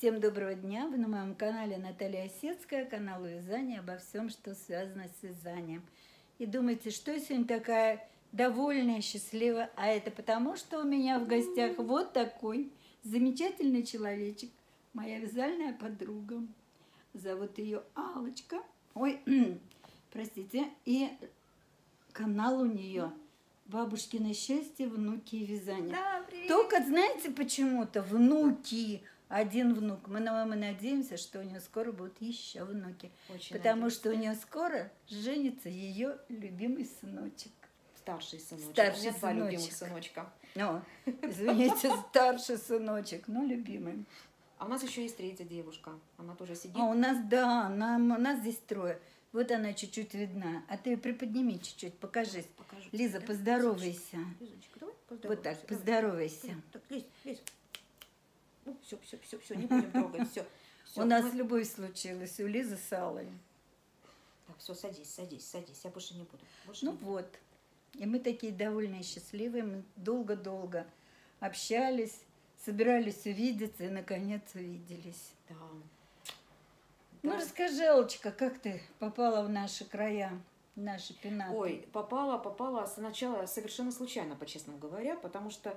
Всем доброго дня! Вы на моем канале Наталья Осецкая, канал вязания обо всем, что связано с вязанием. И думаете, что я сегодня такая довольная, счастливая? А это потому, что у меня в гостях вот такой замечательный человечек, моя вязальная подруга. Зовут ее Алочка. Ой, простите. И канал у нее Бабушкино счастье, внуки и вязание. Да, привет. Только, знаете, почему-то внуки, один внук. Мы, мы надеемся, что у нее скоро будут еще внуки. Очень потому надеюсь. что у нее скоро женится ее любимый сыночек. Старший сыночек. Старший У меня два любимых сыночка. О, извините, старший сыночек, но любимый. А у нас еще есть третья девушка. Она тоже сидит. А у нас, да, нам, у нас здесь трое. Вот она чуть-чуть видна. А ты подними чуть-чуть, покажись. Покажу. Лиза, Да? поздоровайся. Лизочка, давай Вот так, поздоровайся. поздоровайся. Давай. Так, лезь, лезь. Ну, все, все, все, все, не будем трогать, все. У нас любовь случилась, у Лизы с Аллой. Так, все, садись, садись, садись. Я больше не буду. Больше Ну не буду. вот. И мы такие довольные, счастливые. Мы долго-долго общались, собирались увидеться и, наконец, увиделись. Да. Ну, Да. расскажи, Алочка, как ты попала в наши края, в наши пенаты? Ой, попала, попала сначала совершенно случайно, по-честному говоря, потому что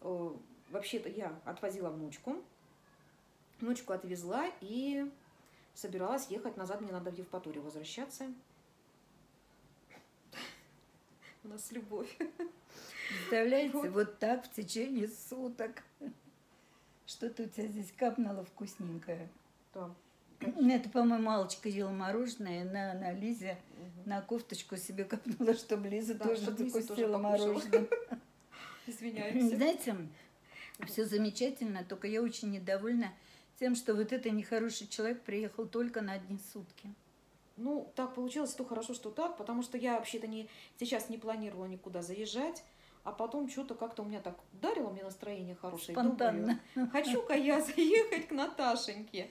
э, вообще-то я отвозила внучку. Внучку отвезла и собиралась ехать назад. Мне надо в Евпаторию возвращаться. У нас любовь. Представляете, Вот. вот так в течение суток. Что-то у тебя здесь капнуло вкусненькое. Да. Это, по-моему, Алочка ела мороженое, на, на Лизе Мгм. на кофточку себе капнула, чтобы Лиза Да, тоже чтоб Лиза тоже закусила покушала. мороженое. Извиняемся. Знаете, все замечательно, только я очень недовольна тем, что вот этот нехороший человек приехал только на одни сутки. Ну, так получилось, то хорошо, что так, потому что я вообще-то не, сейчас не планировала никуда заезжать, а потом что-то как-то у меня так ударило мне настроение хорошее. Думаю, Спонтанно. Хочу-ка я заехать к Наташеньке.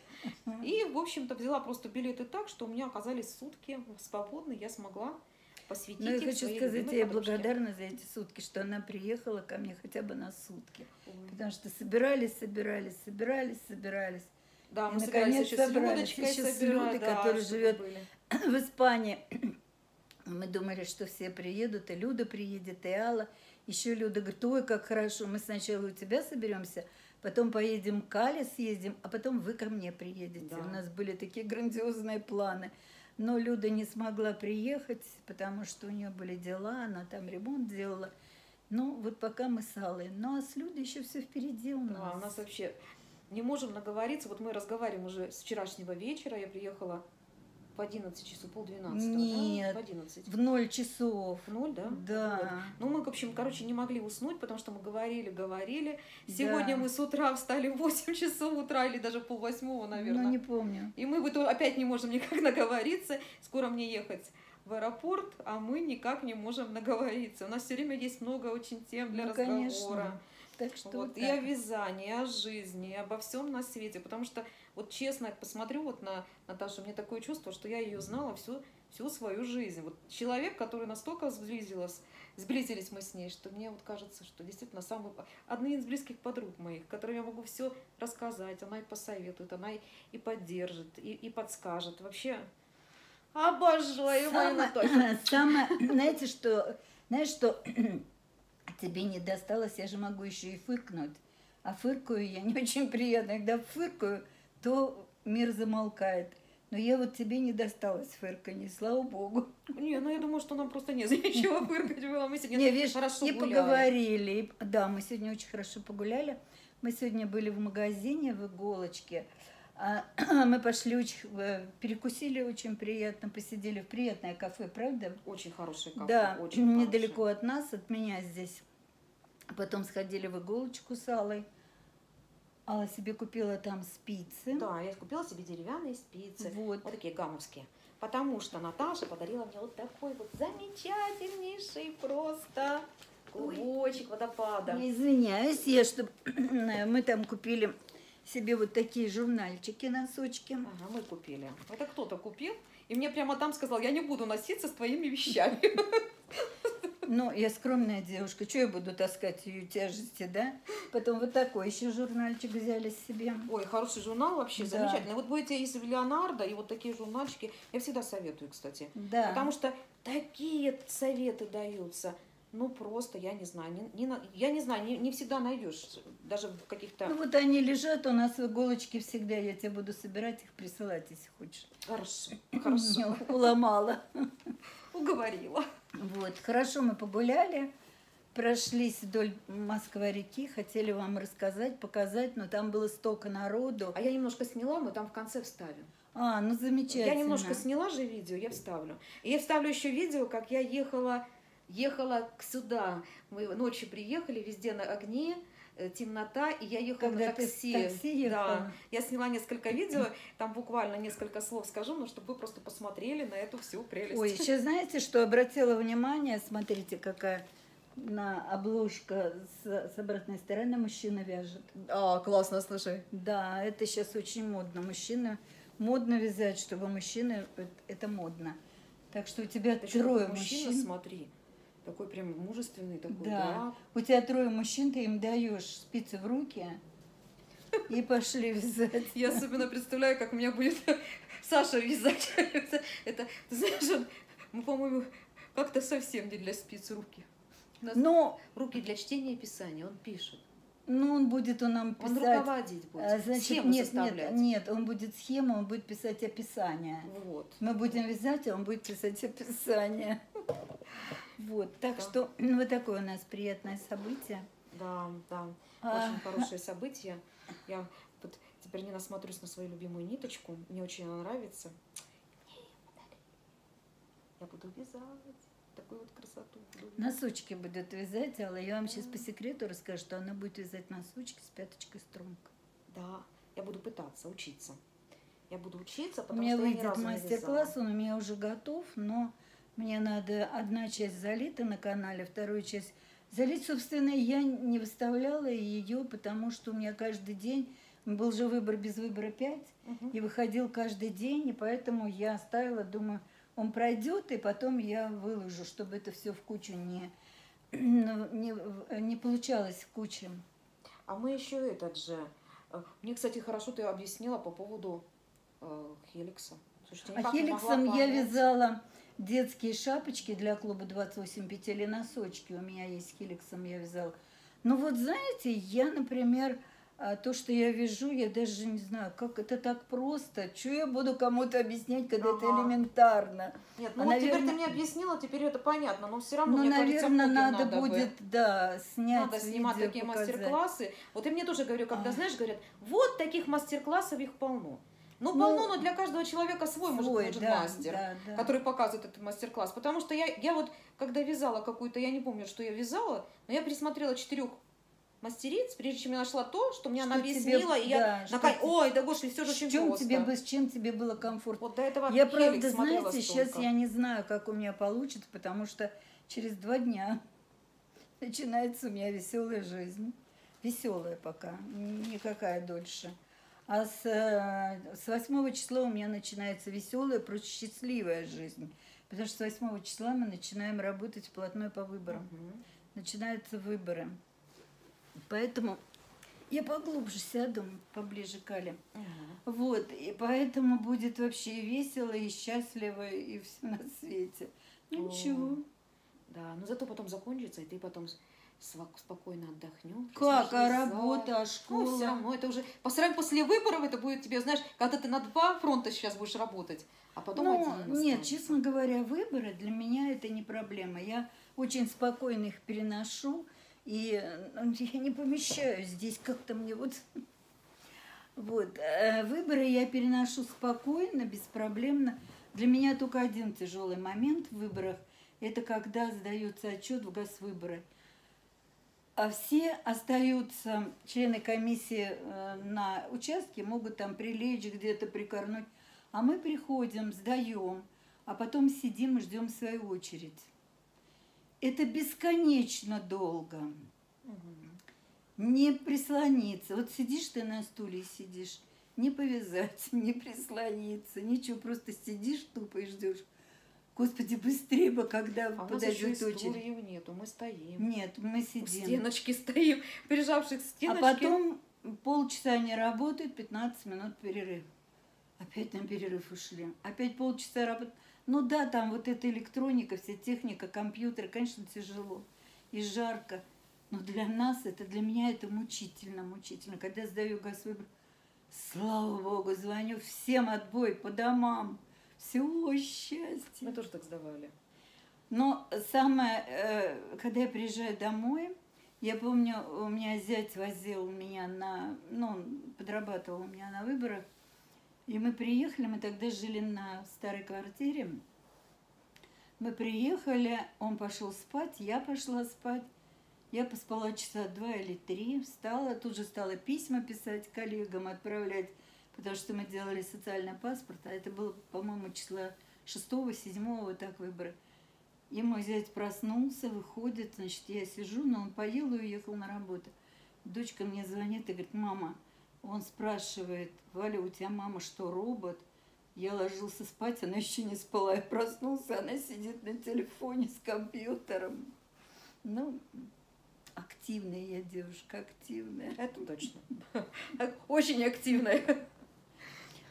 И, в общем-то, взяла просто билеты так, что у меня оказались сутки свободны, я смогла посвятить Но Ну, я хочу сказать, я благодарна за эти сутки, что она приехала ко мне хотя бы на сутки. Ой. Потому что собирались, собирались, собирались, собирались. Да, И, мы наконец, с собрались. Еще с собирать, Людой, да, чтобы живет были. в Испании. Мы думали, что все приедут, и Люда приедет, и Алла. Еще Люда говорит, ой, как хорошо, мы сначала у тебя соберемся, потом поедем к Алле съездим, а потом вы ко мне приедете. Да. У нас были такие грандиозные планы. Но Люда не смогла приехать, потому что у нее были дела, она там ремонт делала. Ну, вот пока мы с Аллой. Ну, а с Людой еще все впереди у нас. Да, у нас вообще не можем наговориться. Вот мы разговариваем уже с вчерашнего вечера. Я приехала в 11 часов, полдвенадцатого, Нет. да? В 11. В ноль часов. В ноль, да? Да. Вот. Ну, мы, в общем, короче, не могли уснуть, потому что мы говорили, говорили. Сегодня Да. мы с утра встали в 8 часов утра или даже полвосьмого, наверное. Ну, не помню. И мы вот опять не можем никак наговориться. Скоро мне ехать в аэропорт, а мы никак не можем наговориться. У нас все время есть много очень тем для Ну, разговора. конечно. Так что Вот, вот и о так. вязании, и о жизни, и обо всем на свете. Потому что, вот честно, посмотрю вот на Наташу, мне такое чувство, что я ее знала всю, всю свою жизнь. Вот человек, который настолько сблизилась, сблизились мы с ней, что мне вот кажется, что действительно самый, одна из близких подруг моих, которой я могу все рассказать, она и посоветует, она и, и поддержит, и, и подскажет. Вообще, обожаю мою Наташу. Самое, самое, знаете, что, знаешь, что тебе не досталось, я же могу еще и фыркнуть. А фыркаю я не очень приятно. Когда фыркаю, то мир замолкает. Но я вот тебе не досталось фырканье, слава богу. Не, ну я думаю, что нам просто не за чего фыркать было. Мы сегодня Не, видишь, хорошо и гуляли. поговорили. Да, мы сегодня очень хорошо погуляли. Мы сегодня были в магазине в иголочке. А, Мы пошли, очень, э, перекусили очень приятно, посидели в приятное кафе, правда? Очень хороший кафе. Да, очень недалеко хороший. от нас, от меня здесь. Потом сходили в иголочку с Аллой. Алла себе купила там спицы. Да, я купила себе деревянные спицы. Вот. Вот такие гамовские. Потому что Наташа подарила мне вот такой вот замечательнейший просто клубочек водопада. Я извиняюсь, я чтобы мы там купили себе вот такие журнальчики, носочки. Ага, мы купили. Это кто-то купил. И мне прямо там сказал, я не буду носиться с твоими вещами. Ну, я скромная девушка, что я буду таскать ее тяжести, да? Потом вот такой еще журнальчик взяли себе. Ой, хороший журнал вообще, Да. замечательный. Вот будете из Леонардо, и вот такие журнальчики, я всегда советую, кстати. Да. Потому что такие советы даются. Ну, просто, я не знаю, не, не я не знаю, не, не всегда найдешь, даже в каких-то... Ну вот они лежат у нас в иголочке всегда, я тебе буду собирать их, присылать, если хочешь. Хорошо, хорошо, уломала. уговорила. Вот, хорошо мы погуляли, прошлись вдоль Москва-реки, хотели вам рассказать, показать, но там было столько народу. А я немножко сняла, мы там в конце вставим. А, ну замечательно. Я немножко сняла же видео, я вставлю. И я вставлю еще видео, как я ехала, ехала сюда. Мы ночью приехали, везде на огне, темнота, и я ехала Когда на ты с такси. такси ехала? Да. Я сняла несколько видео, там буквально несколько слов скажу, но чтобы вы просто посмотрели на эту всю прелесть. Ой, еще знаете, что обратила внимание, смотрите, какая на обложка с, с обратной стороны мужчина вяжет. А, классно, слушай. Да, это сейчас очень модно. Мужчина модно вязать, чтобы мужчины это, это модно. Так что у тебя Это трое такой мужчина, мужчин. смотри. Такой прям мужественный такой, Да. да. У тебя трое мужчин, ты им даешь спицы в руки и пошли вязать. Я особенно представляю, как у меня будет Саша вязать. Это, это, ты знаешь, он, мы, по-моему, как-то совсем не для спиц руки. Но руки для чтения и писания, он пишет. ну, он будет он нам Он писать. руководить будет, а, Значит, схему нет, составлять. нет, нет, он будет схему, он будет писать описание. Вот. Мы будем вязать, а он будет писать описание. Вот, так Да. что ну, вот такое у нас приятное событие. Да, да. А, Очень хорошее событие. Я вот теперь не насмотрюсь на свою любимую ниточку. Мне очень она нравится. Я буду вязать. Такую вот красоту буду. Носочки будет вязать, Алла. Я вам сейчас по секрету расскажу, что она будет вязать носочки с пяточкой струнка. Да, я буду пытаться учиться. Я буду учиться, У потому меня что я ни выйдет мастер-класс, он у меня уже готов, но мне надо одна часть залита на канале, вторую часть залить. Собственно, я не выставляла ее, потому что у меня каждый день был же выбор без выбора 5, Мгм. и выходил каждый день, и поэтому я оставила, думаю, он пройдет, и потом я выложу, чтобы это все в кучу не, ну, не, не получалось в куче. А мы еще этот же. э, Мне, кстати, хорошо ты объяснила по поводу э, Хеликса. Слушайте, А хеликсом я вязала детские шапочки для клуба 28 петель и носочки. У меня есть хеликсом я вязала. Ну вот знаете, я, например, а, то, что я вяжу, я даже не знаю, как это так просто. Что я буду кому-то объяснять, когда это Ага. элементарно? Нет, ну А, вот теперь наверно- ты мне объяснила, теперь это понятно, но все равно, Ну, мне кажется, наверное, многим надо, бы. будет, да, снять Надо снимать такие мастер-классы. Вот и мне тоже говорю, когда, А. знаешь, говорят, вот таких мастер-классов их полно. Ну, Ну, полно, но для каждого человека свой, Свой, может да, мастер, да, да. который показывает этот мастер-класс. Потому что я, я вот, когда вязала какую-то, я не помню, что я вязала, но я пересмотрела четырех мастериц, прежде чем я нашла то, что мне она Что тебе- объяснила, и я да, что наконец, ой, да господи, все же очень чем просто. тебе, с чем тебе было комфортно? Вот до этого Я, правда, знаете, сейчас я не знаю, как у меня получится, потому что через два дня начинается у меня веселая жизнь. Веселая пока, никакая дольше. А с, э, с 8 числа у меня начинается веселая, просто счастливая жизнь. Потому что с 8 числа мы начинаем работать вплотную по выборам. Мгм. Начинаются выборы. Поэтому я поглубже сяду, поближе к Але. Мгм. Вот, и поэтому будет вообще весело, и счастливо, и все на свете. Ну О. ничего. Да, но зато потом закончится, и ты потом спокойно отдохнешь. Как, а работа, а Ну, все школа? равно, это уже, по сравнению после выборов, это будет тебе, знаешь, когда ты на два фронта сейчас будешь работать, а потом ну, один нет, честно говоря, выборы для меня это не проблема. Я очень спокойно их переношу, и ну, я не помещаюсь здесь как-то мне вот... Вот, э, выборы я переношу спокойно, беспроблемно. Для меня только один тяжелый момент в выборах – это когда сдается отчет в газвыборы. А все остаются, члены комиссии э, на участке могут там прилечь где-то, прикорнуть. А мы приходим, сдаем, а потом сидим и ждем свою очередь. Это бесконечно долго. Мгм. Не прислониться. Вот сидишь ты на стуле сидишь, не повязать, не прислониться, ничего, просто сидишь тупо и ждешь. Господи, быстрее бы, когда А подойдет очередь. стульев нету, мы стоим. Нет, мы сидим. стеночки стоим, прижавших к А потом полчаса не работает, 15 минут перерыв. Опять на перерыв ушли. Опять полчаса работает. Ну да, там вот эта электроника, вся техника, компьютеры, конечно, тяжело и жарко. Но для нас это, для меня это мучительно, мучительно. Когда я сдаю газ слава богу, звоню всем отбой по домам. Всего счастья. Мы тоже так сдавали. Но самое, э, когда я приезжаю домой, я помню, у меня зять возил меня на, ну, он подрабатывал у меня на выборах, и мы приехали, мы тогда жили на старой квартире. Мы приехали, он пошел спать, я пошла спать. Я поспала часа два или три, встала, тут же стала письма писать коллегам, отправлять, потому что мы делали социальный паспорт, а это было, по-моему, числа шестого, седьмого, вот так выборы. И мой зять проснулся, выходит, значит, я сижу, но он поел и уехал на работу. Дочка мне звонит и говорит, мама, он спрашивает, Валя, у тебя мама что, робот? Я ложился спать, она еще не спала. Я проснулся, она сидит на телефоне с компьютером. Ну, активная я девушка, активная. Это точно. Очень активная.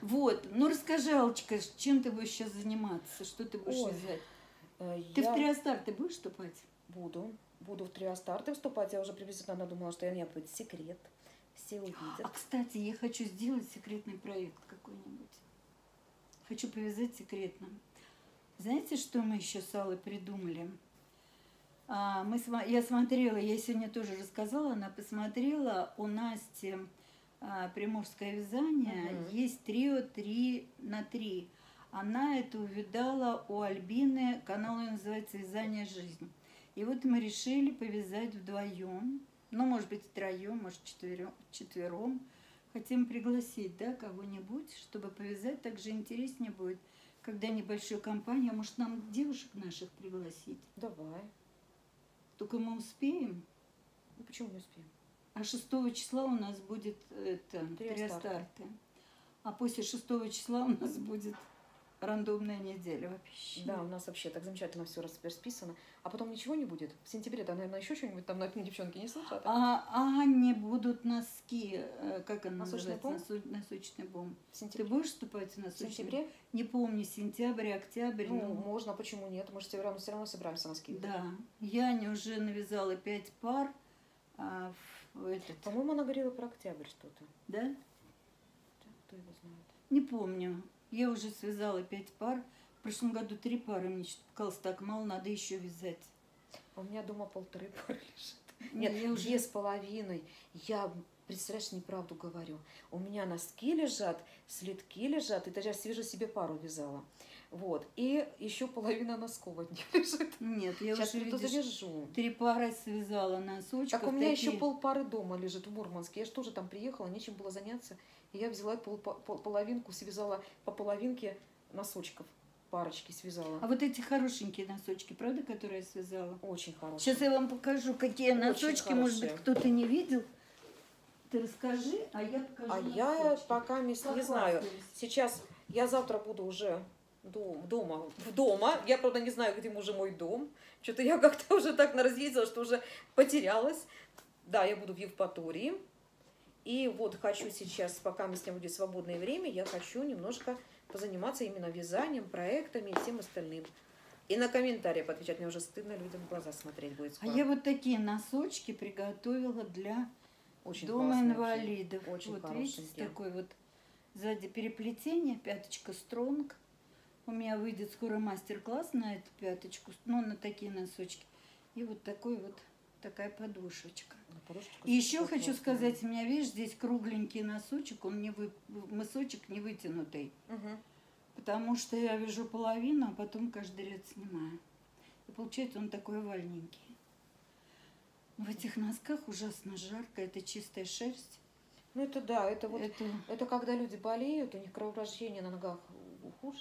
Вот, ну расскажи, Алочка, чем ты будешь сейчас заниматься? Что ты будешь Ой, вязать? Э, Ты я в Триастар ты будешь вступать? буду. Буду в триастарты вступать. Я уже приблизительно надумала, что у меня будет секрет. Все увидят. А, кстати, я хочу сделать секретный проект какой-нибудь. Хочу повязать секретно. Знаете, что мы еще с Аллой придумали? А, мы, я смотрела, я сегодня тоже рассказала, она посмотрела, у Насти а, приморское вязание, Мгм. есть трио 3 на 3. Она это увидала у Альбины, канал ее называется «Вязание жизнь». И вот мы решили повязать вдвоем, ну, может быть, втроем, может, четвером, четвером. Хотим пригласить, да, кого-нибудь, чтобы повязать, так же интереснее будет, когда небольшую компанию, а может, нам девушек наших пригласить. Давай. Только мы успеем. Ну почему не успеем? А 6 числа у нас будет это, Три старта. А после 6 числа у нас будет рандомная неделя вообще. Да, у нас вообще так замечательно все расписано. А потом ничего не будет. В сентябре-то, наверное, еще что-нибудь там на девчонки не слышат. А, а не будут носки, э, как она Носочный называется? Носу- Носочный бом. В Ты сентябре? будешь вступать в В носочный сентябре? Не помню, сентябрь, октябрь. Ну, ну, можно, почему нет? Мы же все равно, все равно собираемся носки. да. Яня уже навязала пять пар. а, в этот, По-моему, она говорила про октябрь что-то. да? Да, Кто его знает? Не помню. Я уже связала пять пар. В прошлом году три пары. Мне что-то показалось так мало, надо еще вязать. У меня дома полторы пары лежит. Не, Нет, я уже- две с половиной. Я, представляешь, неправду говорю. У меня носки лежат, слитки лежат, и даже я свежо себе пару вязала. Вот. И еще половина носков от них лежит. Нет, я Сейчас уже, что-то видишь, завяжу. три пары связала носочков. Так у меня еще такие. полпары дома лежит в Мурманске. Я же тоже там приехала, нечем было заняться. И я взяла пол, пол- половинку, связала по половинке носочков. Парочки связала. А вот эти хорошенькие носочки, правда, которые я связала? Очень хорошие. Сейчас я вам покажу, какие Очень носочки, может быть, кто-то не видел. Ты расскажи, а я покажу А я носочки. пока не знаю. Похвастаюсь. Сейчас я завтра буду уже дом- дома, в дома. Я, правда, не знаю, где уже мой дом. Что-то я как-то уже так наразъездила, что уже потерялась. Да, я буду в Евпатории. И вот хочу сейчас, пока мы с ним будет свободное время, я хочу немножко позаниматься именно вязанием, проектами и всем остальным. И на комментарии отвечать. Мне уже стыдно людям в глаза смотреть будет А скоро. я вот такие носочки приготовила для Очень Дома инвалидов. Очень вот видите, такой вот сзади переплетение, пяточка стронг. У меня выйдет скоро мастер-класс на эту пяточку, ну, на такие носочки. И вот такой вот такая подушечка. Ну, И еще хочу сказать, у меня, видишь, здесь кругленький носочек, он не вы... мысочек не вытянутый. Мгм. Потому что я вяжу половину, а потом каждый ряд снимаю. И получается он такой вальненький. В этих носках ужасно жарко, это чистая шерсть. Ну это да, это вот это... Это когда люди болеют, у них кровообращение на ногах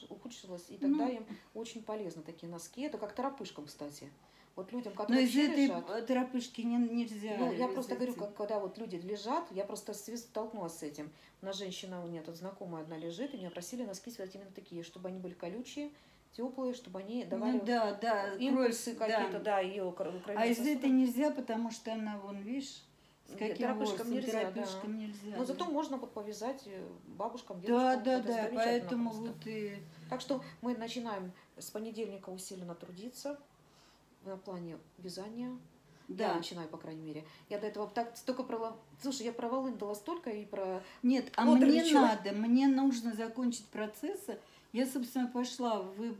ухудшилось, и тогда Ну. им очень полезны такие носки. Это как терапышкам, кстати. Вот людям, Но которые из вообще этой лежат. терапышки не, нельзя. Ну, я из просто говорю, этих. как, когда вот люди лежат, я просто столкнулась с этим. У нас женщина, у меня тут знакомая одна лежит, и меня просили носки связать именно такие, чтобы они были колючие, теплые, чтобы они давали Ну да, да, импульсы какие-то, да. да, ее кровь. А из этой нельзя, потому что она, вон, видишь, с каким волосом, нельзя, да. торопышкам нельзя. Но да. зато можно вот повязать э, бабушкам, Да, дедушкам. да, да, замечательно поэтому просто. вот и... Так что мы начинаем с понедельника усиленно трудиться на плане вязания. Я Да. начинаю, по крайней мере. Я до этого так столько про... Слушай, я про волын дала столько и про... Нет, а Вот мне ничего. надо, мне нужно закончить процессы. Я, собственно, пошла в, э,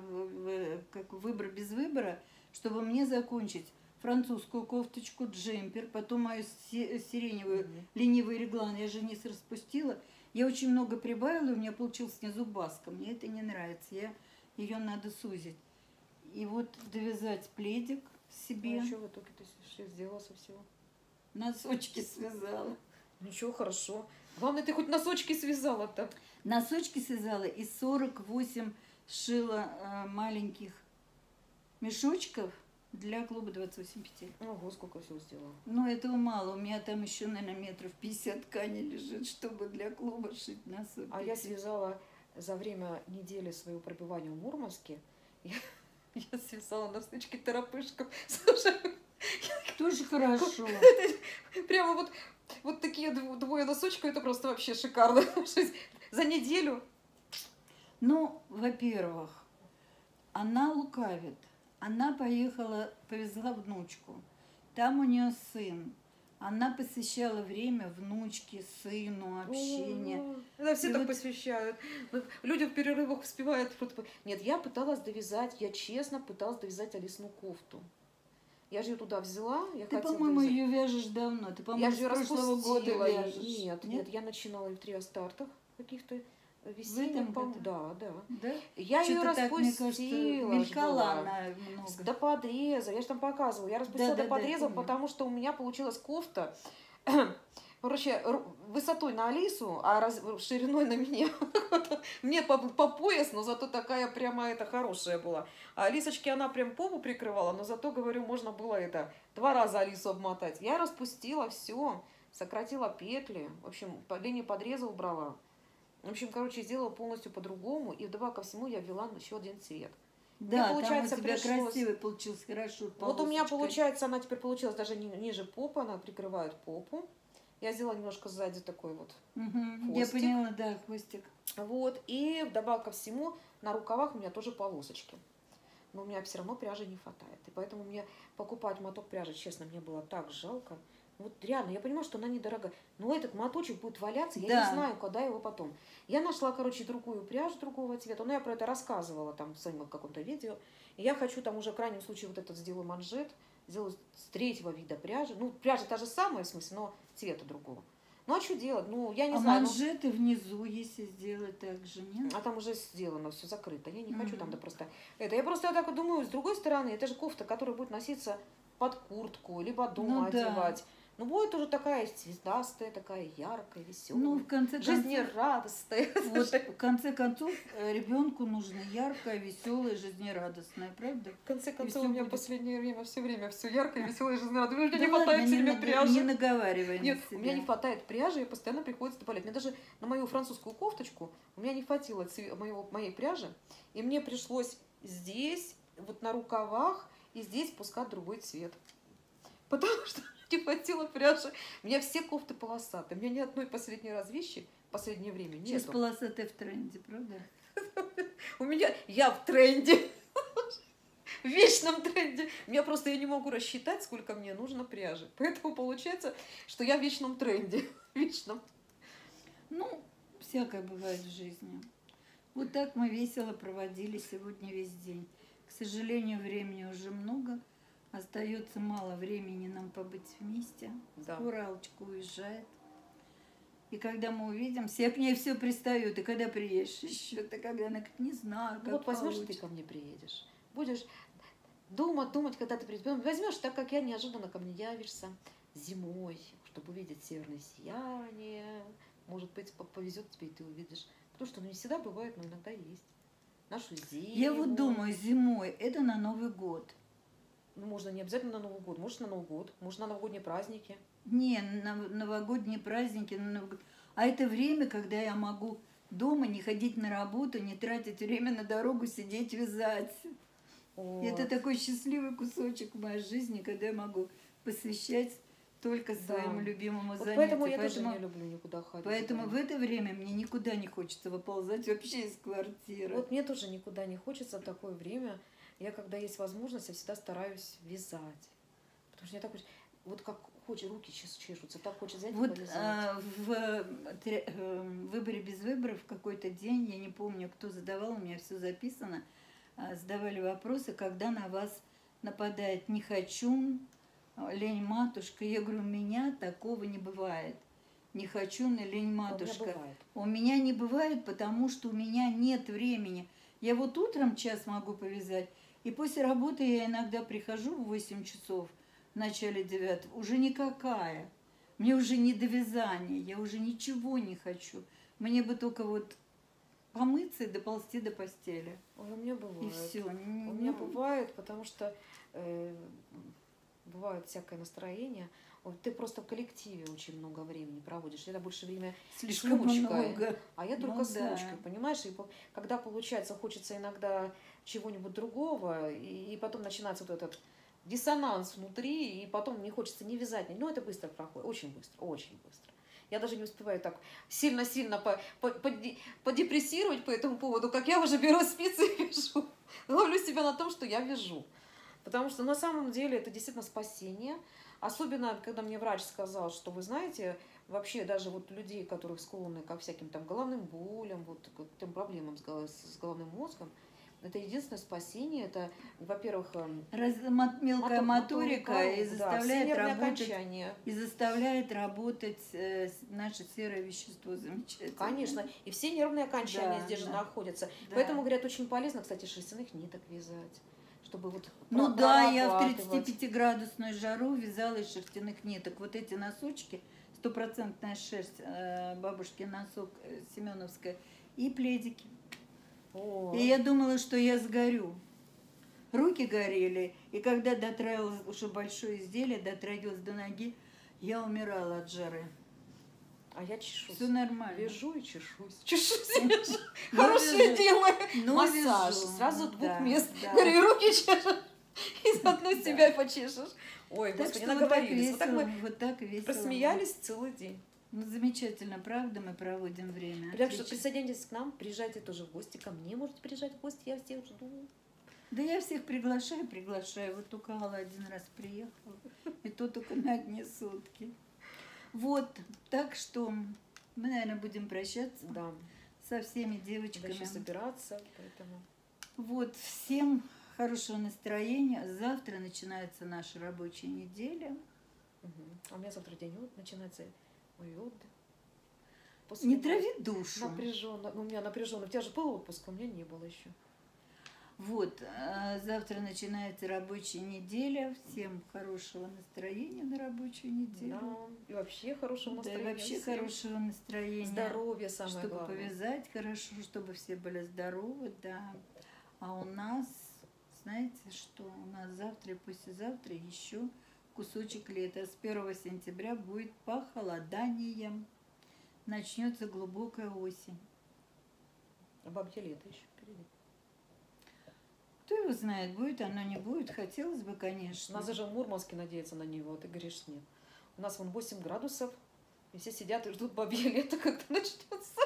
в- в- как выбор без выбора, чтобы мне закончить французскую кофточку, джемпер, потом мою си- сиреневую ленивый реглан я же не распустила. Я очень много прибавила, и у меня получилась снизу баска. Мне это не нравится. Я ее надо сузить. И вот довязать пледик себе, Ну, что в итоге ты сделала со всего? носочки связала. Ничего, хорошо. Главное, ты хоть носочки связала-то. Носочки связала и 48 шила э, маленьких мешочков для клуба 28 петель. Ого, сколько всего сделала. Но этого мало. У меня там еще, наверное, метров 50 ткани лежит, чтобы для клуба шить носок. А я связала за время недели своего пребывания в Мурманске, я, я связала носочки торопышкам. Слушай, Тоже хорошо. прямо вот, вот такие дв- двое носочков, это просто вообще шикарно. За неделю. Ну, во-первых, она лукавит. Она поехала, повезла внучку. Там у нее сын. Она посвящала время внучке, сыну, общение. О, Да, все И так вот- посвящают. Ну, Люди в перерывах успевают. Нет, я пыталась довязать, я честно пыталась довязать Алисну кофту. Я же ее туда взяла, я Ты, по-моему, довязать. ее вяжешь давно. Ты, Я по-моему, же с ее прошлого года вяжешь. Нет, нет, я начинала в триастартах каких-то э, весенних, этом году? Да, да. Да? Я ее так, распустила. ж мелькала она много. До подреза, я же там показывала. Я распустила Да, да, до да, подреза, помню. потому что у меня получилась кофта. Короче, высотой на Алису, а раз- шириной на меня. Мне по, по пояс, но зато такая прямо это хорошая была. А Алисочке она прям попу прикрывала, но зато, говорю, можно было это два раза Алису обмотать. Я распустила все, сократила петли, в общем, линии подреза убрала. В общем, короче, сделала полностью по-другому. И вдобавок ко всему я ввела еще один цвет. Да, получается, там у тебя пришлось- красивый получился, хорошо. Вот у меня полосочкой. получается, она теперь получилась даже ни- ниже попы, она прикрывает попу. Я сделала немножко сзади такой вот. Мгм, Я поняла, да, хвостик. Вот. И вдобавок ко всему, на рукавах у меня тоже полосочки. Но у меня все равно пряжи не хватает. И поэтому мне покупать моток пряжи, честно, мне было так жалко. Вот реально, я понимаю, что она недорога. Но этот моточек будет валяться, я Да. не знаю, куда его потом. Я нашла, короче, другую пряжу другого цвета. Но я про это рассказывала там в своем каком-то видео. И я хочу там уже в крайнем случае вот этот сделаю манжет, сделаю с третьего вида пряжи. Ну, пряжа та же самая, в смысле, но цвета другого. Ну, а что делать? Ну, я не а знаю. ну- манжеты внизу, если сделать так же, нет? а там уже сделано, все закрыто. Я не хочу там, да просто это. Я просто так вот думаю, с другой стороны, это же кофта, которая будет носиться под куртку, либо дома Ну да. Ну, будет уже такая звездастая, такая яркая, веселая, Ну, в конце концов, жизнерадостная. вот в конце концов, ребенку нужно яркое, веселое, жизнерадостное, правда? В конце концов, у меня в будет. последнее время все время все яркое, веселое, жизнерадостное. У меня Да не ладно, хватает все время пряжи. Не наговаривай на Нет, у меня себя. не хватает пряжи, и постоянно приходится добавлять. Мне даже на мою французскую кофточку у меня не хватило цве- моего, моей пряжи, и мне пришлось здесь, вот на рукавах, и здесь пускать другой цвет. Потому что не хватило пряжи. У меня все кофты полосатые. У меня ни одной последний раз вещи в последнее время Сейчас нету. полосатая в тренде, правда? У меня я в тренде. В вечном тренде. Я просто я не могу рассчитать, сколько мне нужно пряжи. Поэтому получается, что я в вечном тренде. Вечном. Ну, всякое бывает в жизни. Вот так мы весело проводили сегодня весь день. К сожалению, времени уже много. Остается мало времени нам побыть вместе. Да. Скоро Алочка уезжает. И когда мы увидим, все к ней все пристают. И когда приедешь еще, ты когда она говорит, не знаю, как вот возьмешь, ты получится». ко мне приедешь. Будешь думать, думать, когда ты приедешь. Возьмешь, так как я неожиданно ко мне явишься зимой, чтобы увидеть северное сияние. Может быть, по- повезет тебе, и ты увидишь. Потому что ну, не всегда бывает, но иногда есть. Нашу зиму. Я вот думаю, зимой это на Новый год. Ну, можно не обязательно на Новый год. Может, на Новый год. Может, на новогодние праздники. Не, на новогодние праздники, на Новый. А это время, когда я могу дома, не ходить на работу, не тратить время на дорогу, сидеть вязать. Вот. Это такой счастливый кусочек в моей жизни, когда я могу посвящать только Да. своему любимому Вот занятию. поэтому я поэтому тоже не люблю никуда ходить. поэтому да. в это время мне никуда не хочется выползать вообще из квартиры. Вот мне тоже никуда не хочется в такое время. Я, когда есть возможность, я всегда стараюсь вязать. Потому что мне так хочется, вот как хочет, руки чес- чешутся, так хочется взять и Вот повязать. а, в э, тре- э, выборе без выборов в какой-то день, я не помню, кто задавал, у меня все записано, а, задавали вопросы, когда на вас нападает «не хочу», «лень матушка». Я говорю, у меня такого не бывает. «Не хочу» на «лень А у меня матушка». бывает. У меня не бывает, потому что у меня нет времени. Я вот утром час могу повязать, и после работы я иногда прихожу в 8 часов, в начале 9, уже никакая. Мне уже не до вязания, я уже ничего не хочу. Мне бы только вот помыться и доползти до постели. Ой, у меня И бывает. все. У меня бывает, потому что э, бывает всякое настроение. Вот ты просто в коллективе очень много времени проводишь. Я больше время слишком ручкой. много. А я Ну только с да. ручкой, понимаешь? И когда получается, хочется иногда чего-нибудь другого, и, потом начинается вот этот диссонанс внутри, и потом не хочется не вязать, ну это быстро проходит, очень быстро, очень быстро. Я даже не успеваю так сильно-сильно по- по- поди- подепрессировать по этому поводу, как я уже беру спицы и вяжу. Ловлю себя на том, что я вяжу. Потому что на самом деле это действительно спасение. Особенно, когда мне врач сказал, что вы знаете, вообще даже вот людей, которых склонны ко всяким там головным болям, вот к тем проблемам с головным мозгом, это единственное спасение. Это, во-первых, эм, Раз- мелкая мото- моторика и да, все заставляет нервные работать и заставляет работать э, наше серое вещество замечательно. Конечно, и все нервные окончания Да, здесь же да. находятся. Да. Поэтому, говорят, очень полезно, кстати, шерстяных ниток вязать. Чтобы вот Ну да, я в прорабатывать. 35-градусную жару вязала из шерстяных ниток. Вот эти носочки, стопроцентная шерсть, э, бабушкин носок э, семеновская, и пледики. О, И я думала, что я сгорю. Руки горели, и когда дотроилась, уже большое изделие, дотрагивалась до ноги, я умирала от жары. А я чешусь. Все нормально. Вяжу и чешусь. Чешусь и. Но Хорошее дело. Массаж. Сразу двух мест. Говорю, и руки чешешь. И заодно себя почешешь. Ой, Так господи, что вот так наговорились. Вот так мы вот так весело. просмеялись целый день. Ну, замечательно, правда, мы проводим время. Что Отлично. присоединяйтесь к нам, приезжайте тоже в гости. Ко мне можете приезжать в гости, я всех жду. Да я всех приглашаю, приглашаю. Вот только Алла один раз приехала, и то только на одни сутки. Вот, так что мы, наверное, будем прощаться Да, со всеми девочками. еще собираться, поэтому... Вот, всем хорошего настроения. Завтра начинается наша рабочая неделя. Мгм. А у меня завтра день от- начинается мой отдых. После Не трави душу. Напряженно. Ну, у меня напряженно. У тебя же был отпуск, у меня не было еще. Вот, а, завтра начинается рабочая неделя. Всем хорошего настроения на рабочую неделю. Да. И вообще хорошего Да, и настроения. вообще всем. хорошего настроения. Здоровья самое чтобы главное. повязать хорошо, чтобы все были здоровы, да. А у нас, знаете что, у нас завтра и послезавтра еще кусочек лета. С 1 сентября будет похолодание. Начнется глубокая осень. А бабье лето еще впереди. Кто его знает, будет оно, не будет. Хотелось бы, У конечно. нас даже в Мурманске надеются на него, а ты говоришь нет. У нас вон 8 градусов, и все сидят и ждут бабье лето, когда начнется.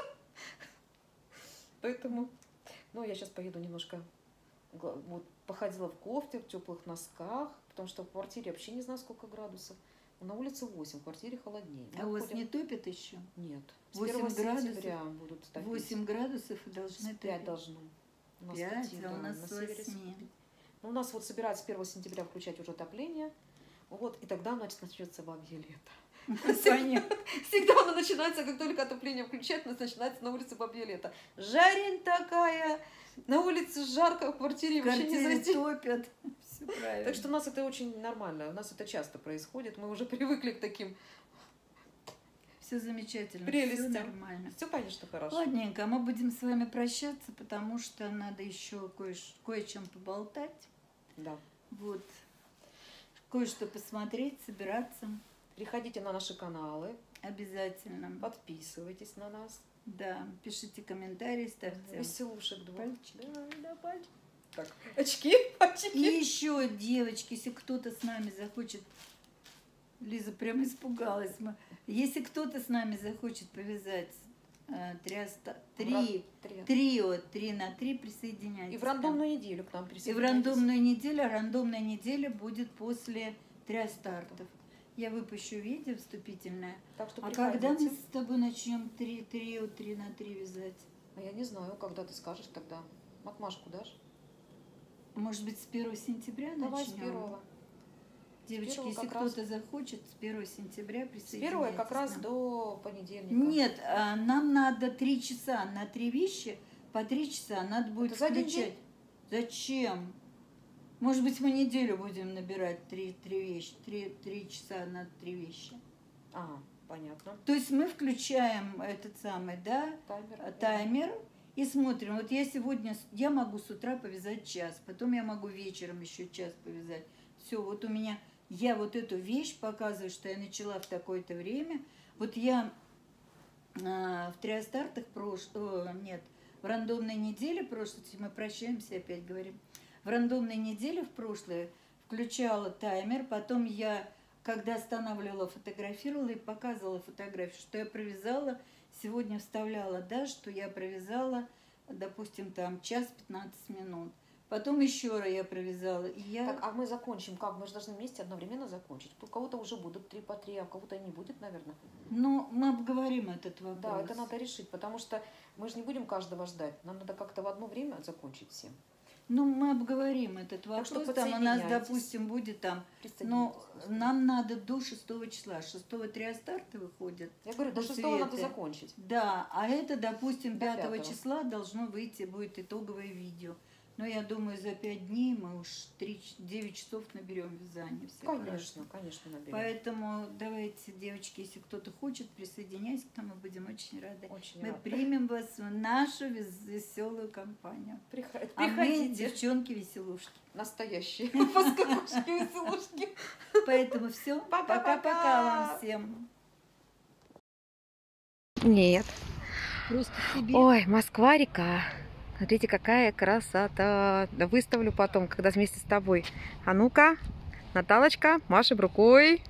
Поэтому, ну, я сейчас поеду немножко, вот, походила в кофте, в теплых носках, потому что в квартире вообще не знаю, сколько градусов. На улице 8, в квартире холоднее. А у вас не топит еще? Нет. С 8 1 градусов? сентября будут топить. 8 градусов и должны 5 топить. должно. У нас 5, пяти, а у да, нас на севере 8. Ну, у нас вот собираются с 1 сентября включать уже отопление. Вот, и тогда, значит, начнется бабье лето. Понятно. Всегда оно начинается, как только отопление включают, у нас начинается на улице бабье лето. Жарень такая, на улице жарко, в квартире В вообще не квартире зайти. топят. Все правильно. Так что у нас это очень нормально, у нас это часто происходит, мы уже привыкли к таким. Все замечательно, Прелестям. все нормально. Все, конечно, хорошо. Ладненько, мы будем с вами прощаться, потому что надо еще кое- кое о чем поболтать. Да. Вот. Кое-что посмотреть, собираться Приходите на наши каналы, обязательно. подписывайтесь на нас. Да, пишите комментарии, ставьте. Веселушек два. Пальчики. Да, да, пальчики. Так, очки, очки. И еще, девочки, если кто-то с нами захочет, Лиза прям испугалась. мы- Если кто-то с нами захочет повязать э, триаста- три, Три. трио, три на три, присоединяйтесь. И в рандомную неделю к нам И в присоединяйтесь. рандомную неделю, а рандомная неделя будет после триастартов. Я выпущу видео вступительное. Так что А когда мы приходите. с тобой начнем три, трио, три на три вязать? А я не знаю, когда ты скажешь тогда. Отмашку дашь? Может быть, с 1 сентября Давай с начнем? первого. Девочки, первого если как раз- кто-то захочет, с 1 сентября С присоединяйтесь. первого как к раз до понедельника. Нет, а, нам надо три часа на три вещи, по три часа надо будет Это включать. Зачем? Может быть, мы неделю будем набирать три, три вещи, три, три часа на три вещи. А, понятно. То есть мы включаем этот самый, да, Таймер. таймер и смотрим. Вот я сегодня, я могу с утра повязать час, потом я могу вечером еще час повязать. Все, вот у меня, я вот эту вещь показываю, что я начала в такое-то время. Вот я а, в триастартах прош... о, нет, в рандомной неделе прошлой, мы прощаемся, опять говорим, в рандомной неделе в прошлое включала таймер, потом я, когда останавливала, фотографировала и показывала фотографию, что я провязала, сегодня вставляла, да, что я провязала, допустим, там час 15 минут. Потом еще раз я провязала, и я... Так, а мы закончим как? Мы же должны вместе одновременно закончить. У кого-то уже будут три по три, а у кого-то не будет, наверное. Ну, мы обговорим этот вопрос. Да, это надо решить, потому что мы же не будем каждого ждать. Нам надо как-то в одно время закончить всем. Ну, мы обговорим этот вопрос. что там у нас, допустим, будет там... Но господи. нам надо до 6 числа. 6 триастарты выходят. Я говорю, до у шестого надо Светы. закончить. Да, а это, допустим, До 5 пятого. числа должно выйти, будет итоговое видео. Но я думаю, за 5 дней мы уж 3, 9 часов наберем вязание. Все Конечно, конечно, наберем. Поэтому давайте, девочки, если кто-то хочет, присоединяйтесь к нам, мы будем очень рады. Очень Мы рада. примем вас в нашу веселую компанию. Приход- А мы Приходите. девчонки-веселушки. Настоящие. Поскакушки, веселушки. Поэтому все. Пока-пока. Пока-пока вам всем. Нет. Просто себе. Ой, Москва-река. Смотрите, какая красота. Выставлю потом, когда вместе с тобой. А ну-ка, Наталочка, машем рукой.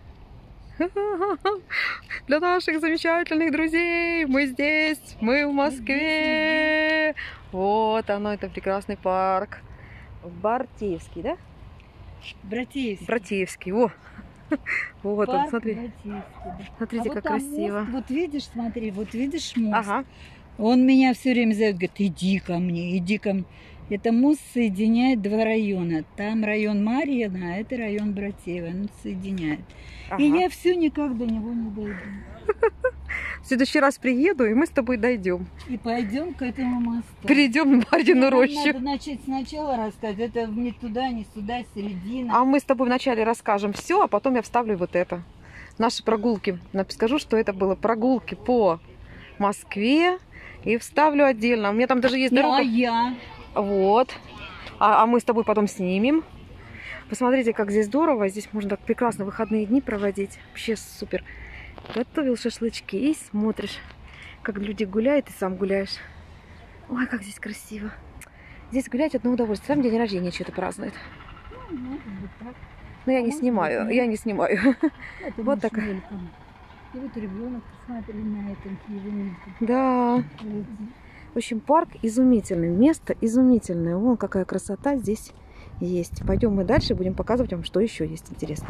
Для наших замечательных друзей. Мы здесь, мы в Москве. Вот оно, это прекрасный парк. Бартеевский, да? Братейский. Братеевский, о. Вот он, Парк смотри. Братейский, да. Смотрите, А как вот красиво. мост, вот видишь, смотри, вот видишь мост. Ага. Он меня все время зовет, говорит, иди ко мне, иди ко мне. Это мост соединяет два района. Там район Марьина, а это район Братеева. Он соединяет. ага. И я все никак до него не дойду. В следующий раз приеду, и мы с тобой дойдем. И пойдем к этому мосту. Перейдем на Марьину рощу. Надо начать сначала рассказать. Это не туда, не сюда, середина. А мы с тобой вначале расскажем все, а потом я вставлю вот это. Наши прогулки. Скажу, что это было прогулки по Москве. И вставлю отдельно. У меня там даже есть Ну, а дорога. я? Вот. А, а мы с тобой потом снимем. Посмотрите, как здесь здорово. Здесь можно так прекрасно выходные дни проводить. Вообще супер. Готовил шашлычки и смотришь, как люди гуляют, и сам гуляешь. Ой, как здесь красиво. Здесь гулять одно удовольствие. Там день рождения что-то празднуют. Ну. Но я не снимаю, я не снимаю. Это Вот наш так. welcome. И вот ребенок, посмотри на этом ежеминутку. Да. В общем, парк изумительный, место изумительное. Вон какая красота здесь есть. Пойдем мы дальше, будем показывать вам, что еще есть интересно.